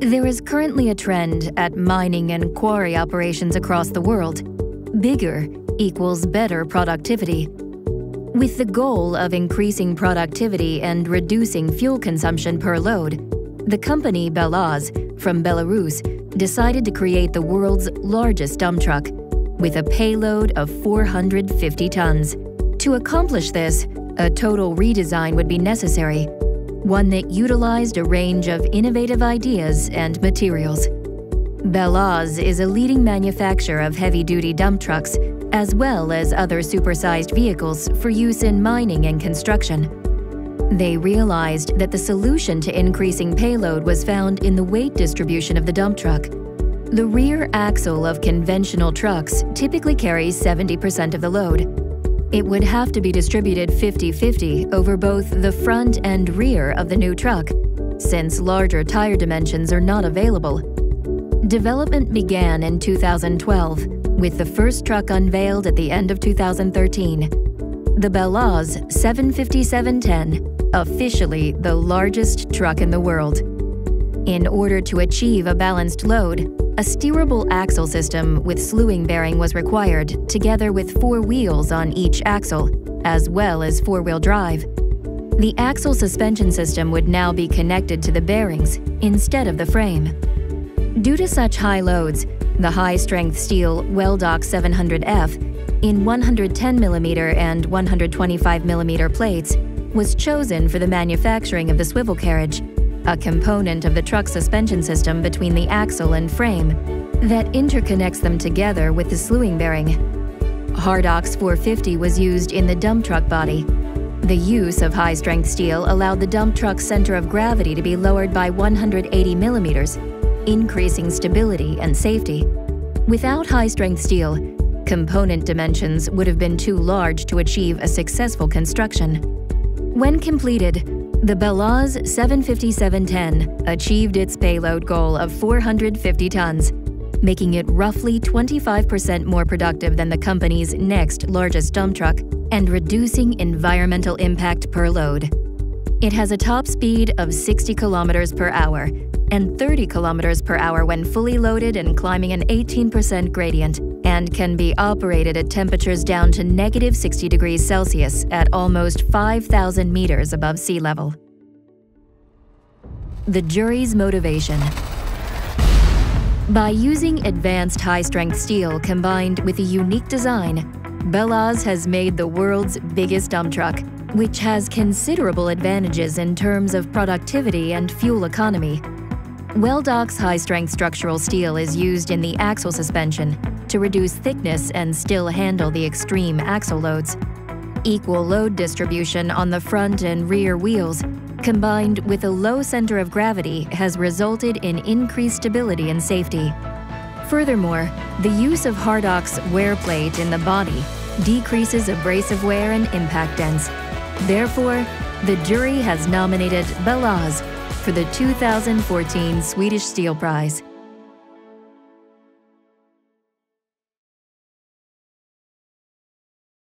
There is currently a trend at mining and quarry operations across the world. Bigger equals better productivity. With the goal of increasing productivity and reducing fuel consumption per load, the company Belaz from Belarus decided to create the world's largest dump truck with a payload of 450 tons. To accomplish this, a total redesign would be necessary, one that utilized a range of innovative ideas and materials. Belaz is a leading manufacturer of heavy-duty dump trucks, as well as other supersized vehicles for use in mining and construction. They realized that the solution to increasing payload was found in the weight distribution of the dump truck. The rear axle of conventional trucks typically carries 70% of the load, it would have to be distributed 50-50 over both the front and rear of the new truck, since larger tire dimensions are not available. Development began in 2012, with the first truck unveiled at the end of 2013. The Belaz 75710, officially the largest truck in the world. In order to achieve a balanced load, a steerable axle system with slewing bearing was required, together with four wheels on each axle, as well as four-wheel drive. The axle suspension system would now be connected to the bearings instead of the frame. Due to such high loads, the high-strength steel Weldox 700F in 110mm and 125mm plates was chosen for the manufacturing of the swivel carriage a component of the truck suspension system between the axle and frame that interconnects them together with the slewing bearing. Hardox 450 was used in the dump truck body. The use of high-strength steel allowed the dump truck's center of gravity to be lowered by 180 millimeters, increasing stability and safety. Without high-strength steel, component dimensions would have been too large to achieve a successful construction. When completed, the Belaz 75710 achieved its payload goal of 450 tons, making it roughly 25% more productive than the company's next largest dump truck and reducing environmental impact per load. It has a top speed of 60 kilometers per hour and 30 kilometers per hour when fully loaded and climbing an 18% gradient and can be operated at temperatures down to negative 60 degrees Celsius at almost 5,000 meters above sea level. The jury's motivation. By using advanced high-strength steel combined with a unique design, Belaz has made the world's biggest dump truck, which has considerable advantages in terms of productivity and fuel economy. Weldox high-strength structural steel is used in the axle suspension to reduce thickness and still handle the extreme axle loads. Equal load distribution on the front and rear wheels, combined with a low center of gravity, has resulted in increased stability and safety. Furthermore, the use of Hardox wear plate in the body decreases abrasive wear and impact dents. Therefore, the jury has nominated Belaz for the 2014 Swedish Steel Prize.